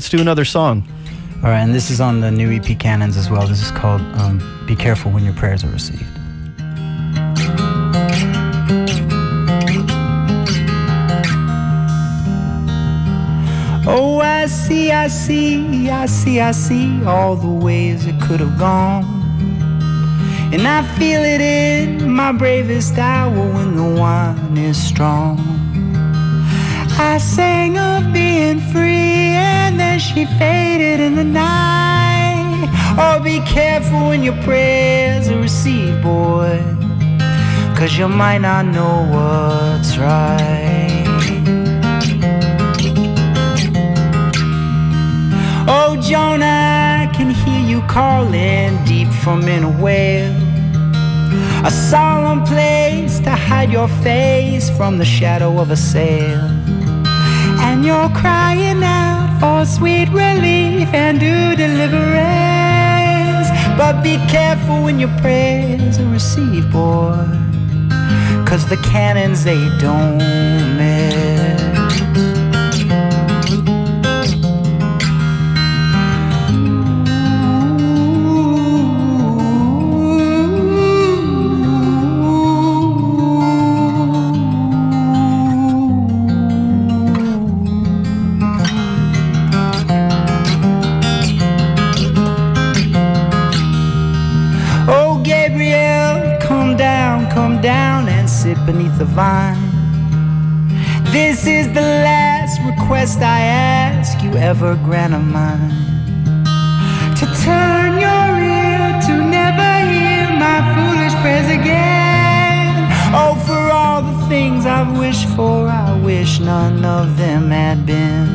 Let's do another song. All right, and this is on the new EP Cannons as well. This is called um, Be Careful When Your Prayers Are Received. Oh, I see, I see, I see, I see all the ways it could have gone. And I feel it in my bravest hour when the wine is strong. I sang of being free she faded in the night. Oh, be careful when your prayers are received, boy. Cause you might not know what's right. Oh, Jonah, I can hear you calling deep from in a whale. A solemn place to hide your face from the shadow of a sail. For sweet relief and due deliverance. But be careful when your prayers are received, boy. Cause the cannons, they don't come down and sit beneath the vine. This is the last request I ask you ever grant of mine. To turn your ear to never hear my foolish prayers again. Oh, for all the things I've wished for, I wish none of them had been.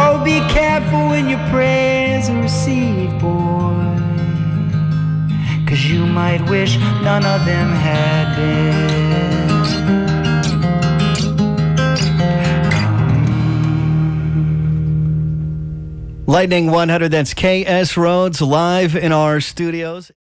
Oh, be careful when your prayers are received, boy. Might wish none of them had been. Lightning 100, that's KS Rhoads live in our studios.